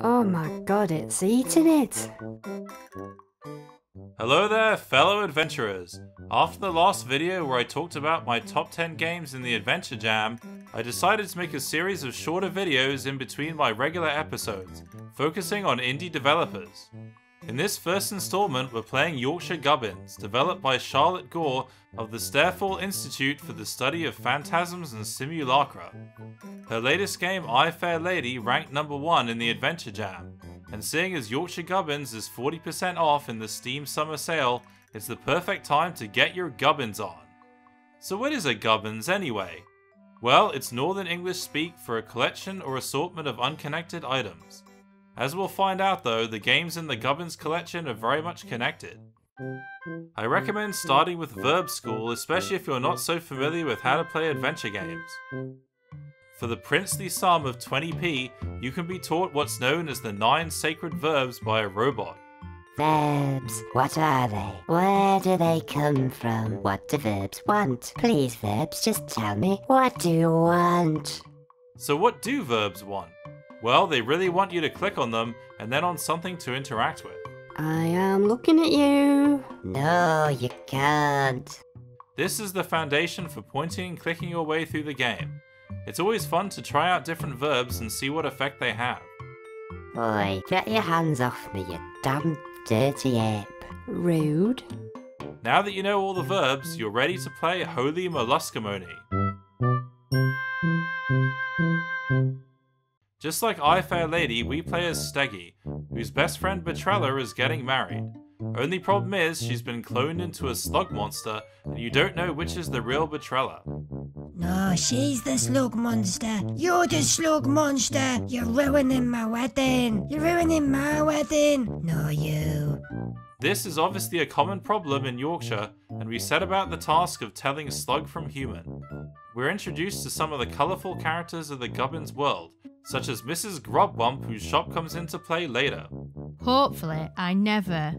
Oh my god, it's eating it. Hello there, fellow adventurers! After the last video where I talked about my top 10 games in the Adventure Jam, I decided to make a series of shorter videos in between my regular episodes, focusing on indie developers. In this first installment, we're playing Yorkshire Gubbins, developed by Charlotte Gore of the Starefall Institute for the Study of Phantasms and Simulacra. Her latest game, Aye Fair Lady, ranked number 1 in the Adventure Jam, and seeing as Yorkshire Gubbins is 40% off in the Steam Summer Sale, it's the perfect time to get your Gubbins on. So what is a Gubbins anyway? Well, it's Northern English speak for a collection or assortment of unconnected items. As we'll find out though, the games in the Gubbins collection are very much connected. I recommend starting with Verb School, especially if you're not so familiar with how to play adventure games. For the princely sum of 20p, you can be taught what's known as the 9 sacred verbs by a robot. Verbs, what are they? Where do they come from? What do verbs want? Please, verbs, just tell me. What do you want? So what do verbs want? Well, they really want you to click on them and then on something to interact with. I am looking at you. No, you can't. This is the foundation for pointing and clicking your way through the game. It's always fun to try out different verbs and see what effect they have. Boy, get your hands off me, you damn dirty ape. Rude. Now that you know all the verbs, you're ready to play Holy Molluscamony. Just like Aye Fair Lady, we play as Steggy, whose best friend Betrella is getting married. Only problem is, she's been cloned into a slug monster, and you don't know which is the real Betrella. No, she's the slug monster. You're the slug monster. You're ruining my wedding. You're ruining my wedding. No, you. This is obviously a common problem in Yorkshire, and we set about the task of telling slug from human. We're introduced to some of the colourful characters of the Gubbins world, such as Mrs. Grubwump, whose shop comes into play later. Hopefully, I never,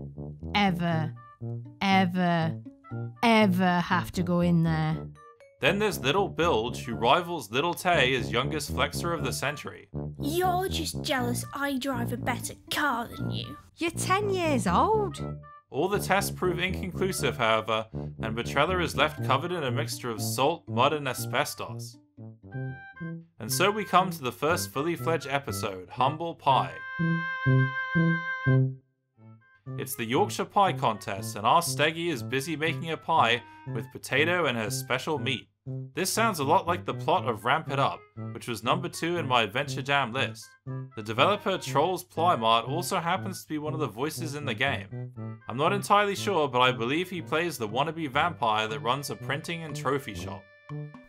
ever, ever, ever have to go in there. Then there's Little Bilge, who rivals Little Tay as youngest flexor of the century. You're just jealous I drive a better car than you. You're 10 years old. All the tests prove inconclusive, however, and Betrella is left covered in a mixture of salt, mud, and asbestos. And so we come to the first fully fledged episode, Humble Pie. It's the Yorkshire Pie Contest, and our Steggy is busy making a pie with potato and her special meat. This sounds a lot like the plot of Ramp It Up, which was number 2 in my Adventure Jam list. The developer Trolls Plymart also happens to be one of the voices in the game. I'm not entirely sure, but I believe he plays the wannabe vampire that runs a printing and trophy shop.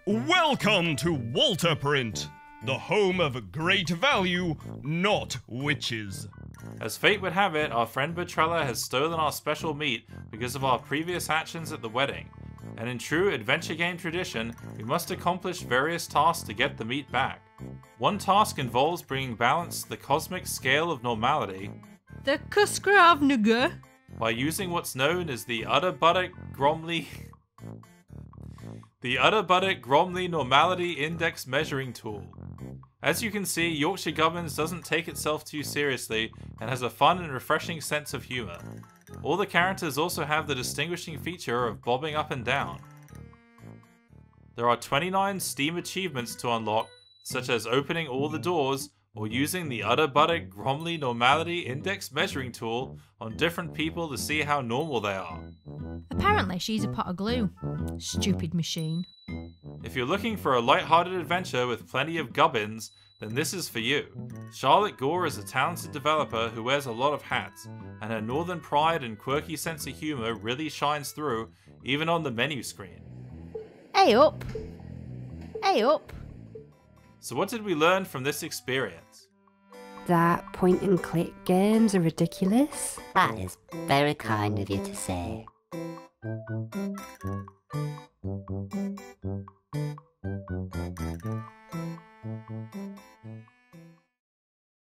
Welcome to Walter Print, the home of great value, not witches. As fate would have it, our friend Betrella has stolen our special meat because of our previous actions at the wedding. And in true adventure game tradition, we must accomplish various tasks to get the meat back. One task involves bringing balance to the cosmic scale of normality The Kuskravnuga. by using what's known as the Udderbuttock Gromley the Udderbuttock Gromley Normality Index Measuring Tool. As you can see, Yorkshire Gubbins doesn't take itself too seriously and has a fun and refreshing sense of humour. All the characters also have the distinguishing feature of bobbing up and down. There are 29 Steam achievements to unlock, such as opening all the doors or using the Udderbuttock Gromley Normality Index Measuring Tool on different people to see how normal they are. Apparently, she's a pot of glue. Stupid machine. If you're looking for a light-hearted adventure with plenty of gubbins, then this is for you. Charlotte Gore is a talented developer who wears a lot of hats, and her northern pride and quirky sense of humor really shines through, even on the menu screen. Hey up. Hey up. So what did we learn from this experience? That point and click games are ridiculous. That is very kind of you to say. Thank you